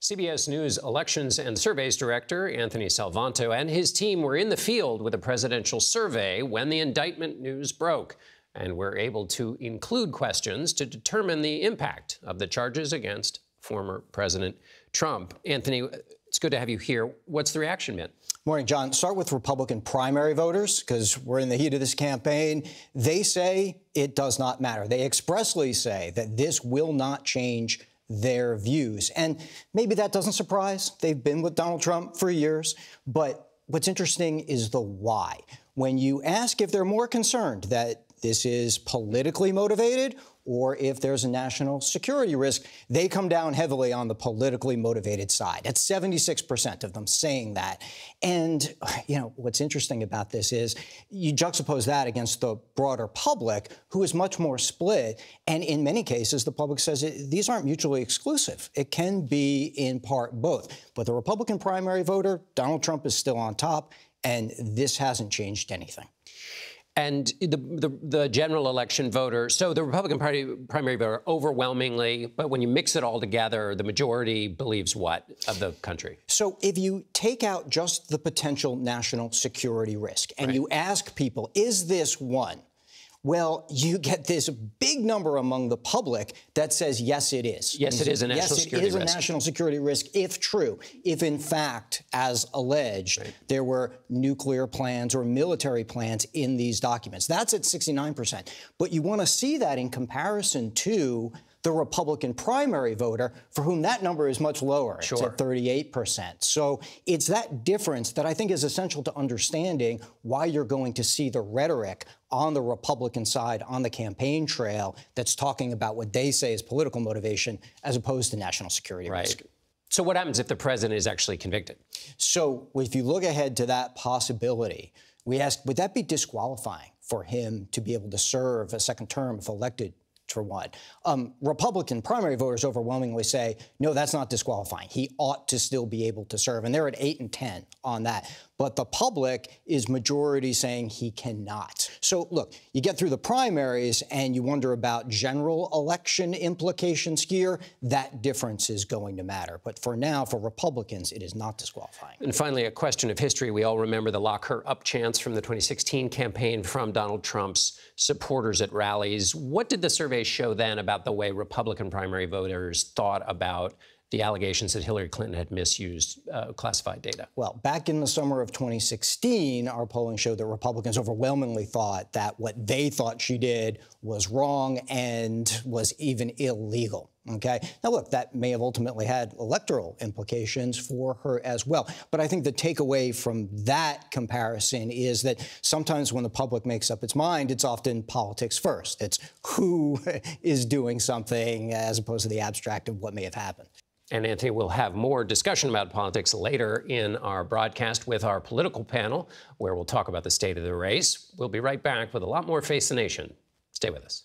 CBS News elections and surveys director Anthony Salvanto and his team were in the field with a presidential survey when the indictment news broke and were able to include questions to determine the impact of the charges against former President Trump. Anthony, it's good to have you here. What's the reaction been? Morning, John. Start with Republican primary voters because we're in the heat of this campaign. They say it does not matter. They expressly say that this will not change their views. And maybe that doesn't surprise. They've been with Donald Trump for years. But what's interesting is the why. When you ask if they're more concerned that this is politically motivated or if there's a national security risk, they come down heavily on the politically motivated side. At 76% of them saying that. And, you know, what's interesting about this is you juxtapose that against the broader public, who is much more split. And in many cases, the public says it, these aren't mutually exclusive. It can be in part both. But the Republican primary voter, Donald Trump is still on top, and this hasn't changed anything and the, the, the, general election voter, so the Republican Party primary voter overwhelmingly, but when you mix it all together, the majority believes what of the country? So if you take out just the potential national security risk and right. you ask people, is this one well, you get this big number among the public that says, yes, it is. Yes, it is a national yes, security risk. Yes, it is a national security risk, if true. If, in fact, as alleged, right. there were nuclear plans or military plans in these documents. That's at 69%. But you want to see that in comparison to the Republican primary voter, for whom that number is much lower. Sure. It's at 38%. So it's that difference that I think is essential to understanding why you're going to see the rhetoric on the Republican side, on the campaign trail, that's talking about what they say is political motivation as opposed to national security right. risk. So what happens if the president is actually convicted? So if you look ahead to that possibility, we ask, would that be disqualifying for him to be able to serve a second term if elected for what. Um, Republican primary voters overwhelmingly say, no, that's not disqualifying. He ought to still be able to serve. And they're at 8 and 10 on that. But the public is majority saying he cannot. So, look, you get through the primaries and you wonder about general election implications here. That difference is going to matter. But for now, for Republicans, it is not disqualifying. And finally, a question of history. We all remember the lock her up chants from the 2016 campaign from Donald Trump's supporters at rallies. What did the survey show then about the way Republican primary voters thought about the allegations that Hillary Clinton had misused uh, classified data? Well, back in the summer of 2016, our polling showed that Republicans overwhelmingly thought that what they thought she did was wrong and was even illegal. Okay. Now, look, that may have ultimately had electoral implications for her as well. But I think the takeaway from that comparison is that sometimes when the public makes up its mind, it's often politics first. It's who is doing something as opposed to the abstract of what may have happened. And Anthony, we'll have more discussion about politics later in our broadcast with our political panel, where we'll talk about the state of the race. We'll be right back with a lot more Face the Nation. Stay with us.